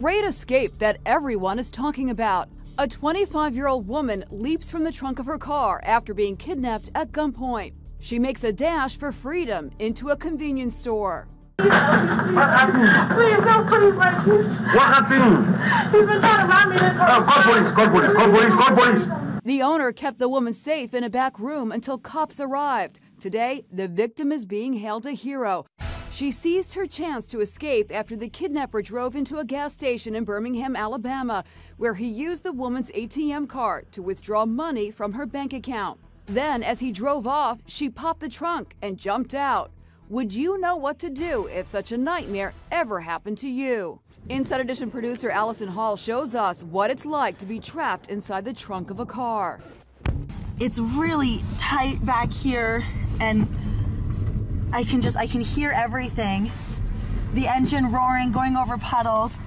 Great escape that everyone is talking about. A 25 year old woman leaps from the trunk of her car after being kidnapped at gunpoint. She makes a dash for freedom into a convenience store. What happened? Please don't put him like this. What happened? He's been trying to rob me this Oh, whole call police, call police, call police, call police. The owner kept the woman safe in a back room until cops arrived. Today, the victim is being hailed a hero. She seized her chance to escape after the kidnapper drove into a gas station in Birmingham, Alabama, where he used the woman's ATM card to withdraw money from her bank account. Then, as he drove off, she popped the trunk and jumped out. Would you know what to do if such a nightmare ever happened to you? Inside Edition producer Allison Hall shows us what it's like to be trapped inside the trunk of a car. it's really tight back here and I can just I can hear everything. The engine roaring, going over puddles.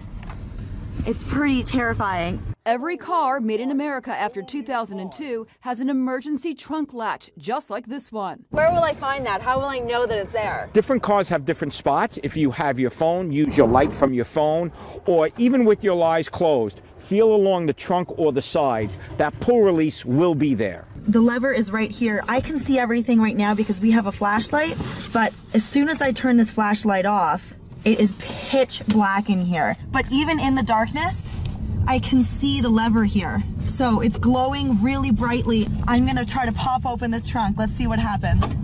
It's pretty terrifying. Every car made in America after 2002 has an emergency trunk latch just like this one. Where will I find that? How will I know that it's there? Different cars have different spots. If you have your phone, use your light from your phone, or even with your eyes closed, feel along the trunk or the sides. That pull release will be there. The lever is right here. I can see everything right now because we have a flashlight, but as soon as I turn this flashlight off, it is pitch black in here. But even in the darkness, I can see the lever here. So it's glowing really brightly. I'm gonna try to pop open this trunk. Let's see what happens.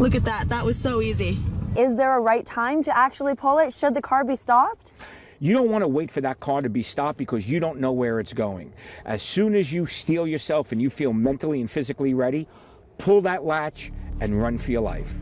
Look at that, that was so easy. Is there a right time to actually pull it? Should the car be stopped? You don't want to wait for that car to be stopped because you don't know where it's going. As soon as you steel yourself and you feel mentally and physically ready, pull that latch and run for your life.